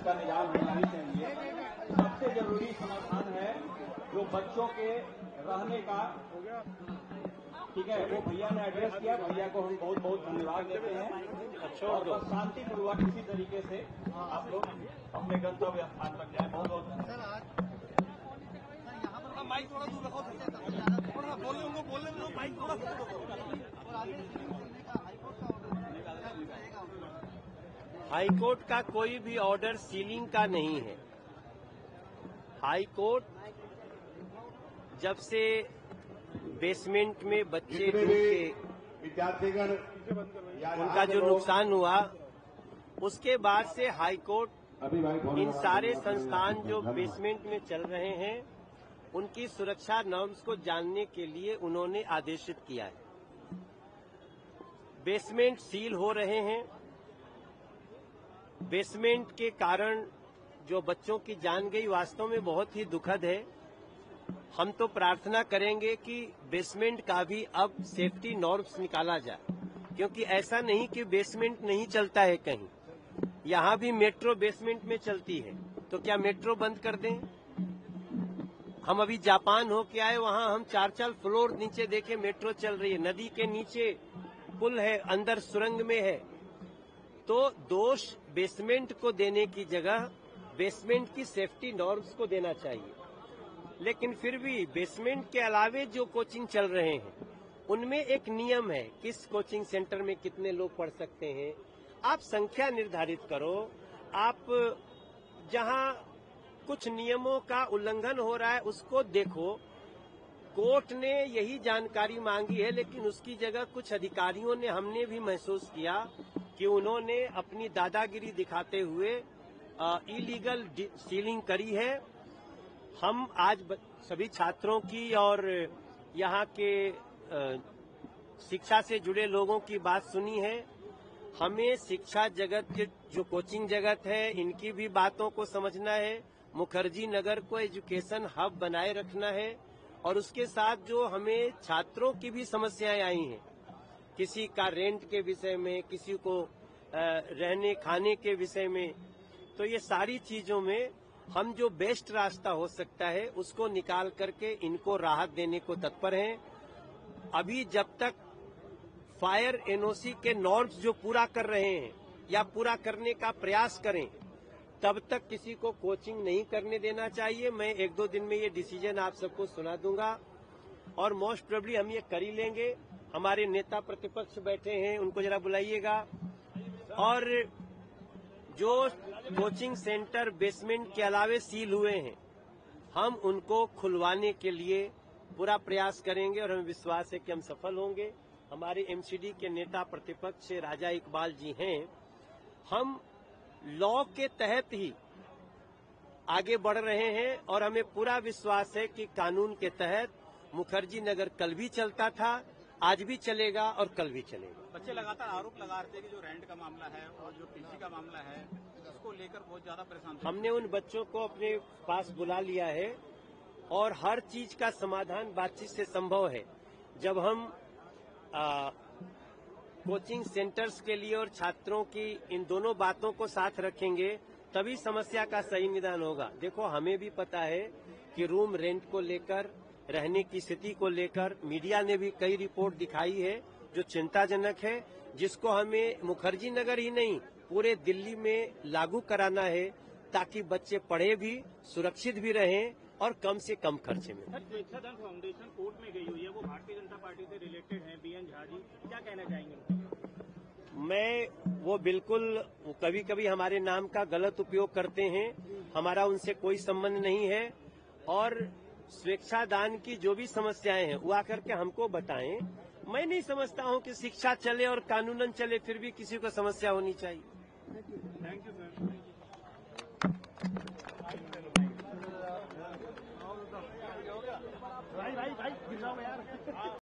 इसका निदान होना ही चाहिए। सबसे ज़रूरी समाधान है जो बच्चों के रहने का ठीक है वो भैया ने एड्रेस किया भैया को हम बहुत बहुत धन्यवाद देते हैं। और बस शांतिपूर्वक इसी तरीके से आप लोग अपने गंतव्य स्थान तक जाए। बहुत बहुत हाँ, माइक थोड़ा दूर रखो। बोलने उनको बोलने दो माइक थोड़ा दूर रखो। हाईकोर्ट का कोई भी ऑर्डर सीलिंग का नहीं है। हाईकोर्ट जब से बेसमेंट में बच्चे विद्यार्थीगण उनका जो नुकसान हुआ उसके बाद से हाईकोर्ट इन सारे संस्थान जो बेसमेंट में चल रहे हैं उनकी सुरक्षा नॉर्म्स को जानने के लिए उन्होंने आदेशित किया है। बेसमेंट सील हो रहे हैं। बेसमेंट के कारण जो बच्चों की जान गई वास्तव में बहुत ही दुखद है। हम तो प्रार्थना करेंगे कि बेसमेंट का भी अब सेफ्टी नॉर्म्स निकाला जाए, क्योंकि ऐसा नहीं कि बेसमेंट नहीं चलता है कहीं। यहाँ भी मेट्रो बेसमेंट में चलती है। तो क्या मेट्रो बंद कर दें? हम अभी जापान होके आए, वहाँ हम चार चार फ्लोर नीचे देखे मेट्रो चल रही है। नदी के नीचे पुल है, अंदर सुरंग में है। तो दोष बेसमेंट को देने की जगह बेसमेंट की सेफ्टी नॉर्म्स को देना चाहिए। लेकिन फिर भी बेसमेंट के अलावे जो कोचिंग चल रहे हैं, उनमें एक नियम है, किस कोचिंग सेंटर में कितने लोग पढ़ सकते हैं। आप संख्या निर्धारित करो। आप जहाँ कुछ नियमों का उल्लंघन हो रहा है, उसको देखो। कोर्ट ने यही जानकारी मांगी है, लेकिन उसकी जगह कुछ अधिकारियों ने हमने भी महसूस किया कि उन्होंने अपनी दादागिरी दिखाते हुए इलीगल सीलिंग करी है। हम आज सभी छात्रों की और यहाँ के शिक्षा से जुड़े लोगों की बात सुनी है। हमें शिक्षा जगत के जो कोचिंग जगत है, इनकी भी बातों को समझना है। मुखर्जी नगर को एजुकेशन हब बनाए रखना है। और उसके साथ जो हमें छात्रों की भी समस्याएँ आई हैं किसी का रेंट के विषय में, किसी को रहने, खाने के विषय में तो ये सारी चीज़ों में हम जो बेस्ट रास्ता हो सकता है, उसको निकाल करके इनको राहत देने को तत्पर हैं। अभी जब तक फायर एनओसी के नॉर्म्स जो पूरा कर रहे हैं, या पूरा करने का प्रयास करें, तब तक किसी को कोचिंग नहीं करने देना चाहिए। मैं एक दो दिन में ये डिसीज़न आप सबको सुना दूँगा। और मोस्ट प्रोबली हम ये कर ही लेंगे। हमारे नेता प्रतिपक्ष बैठे हैं, उनको जरा बुलाइएगा। और जो कोचिंग सेंटर बेसमेंट के अलावे सील हुए हैं, हम उनको खुलवाने के लिए पूरा प्रयास करेंगे और हमें विश्वास है कि हम सफल होंगे। हमारे एमसीडी के नेता प्रतिपक्ष राजा इकबाल जी हैं। हम लॉ के तहत ही आगे बढ़ रहे हैं और हमें पूरा विश्वास है कि कानून के तहत मुखर्जी नगर कल भी चलता था। आज भी चलेगा और कल भी चलेगा। बच्चे लगातार आरोप लगा रहे थे कि जो रेंट का मामला है और जो टीसी का मामला है उसको लेकर बहुत ज़्यादा परेशान हमने उन बच्चों को अपने पास बुला लिया है और हर चीज़ का समाधान बातचीत से संभव है। जब हम आ, कोचिंग सेंटर्स के लिए और छात्रों की इन दोनों बातों को साथ रखेंगे तभी समस्या का सही निदान होगा। देखो हमें भी पता है कि रूम रेंट को लेकर रहने की स्थिति को लेकर मीडिया ने भी कई रिपोर्ट दिखाई है जो चिंताजनक है जिसको हमें मुखर्जी नगर ही नहीं पूरे दिल्ली में लागू कराना है ताकि बच्चे पढ़े भी सुरक्षित भी रहें और कम से कम खर्चे में। फाउंडेशन कोर्ट में गई हुई है वो भारतीय जनता पार्टी से रिलेटेड है बी एन झा जी क्या कहना चाहेंगे मैं वो बिल्कुल वो कभी कभी हमारे नाम का गलत उपयोग करते हैं हमारा उनसे कोई संबंध नहीं है और स्वेच्छादान की जो भी समस्याएँ हैं वो आकर के हमको बताएँ। मैं नहीं समझता हूँ कि शिक्षा चले और कानूनन चले फिर भी किसी को समस्या होनी चाहिए। थैंक यू सर भाई भाई भाई गिर जाओ यार।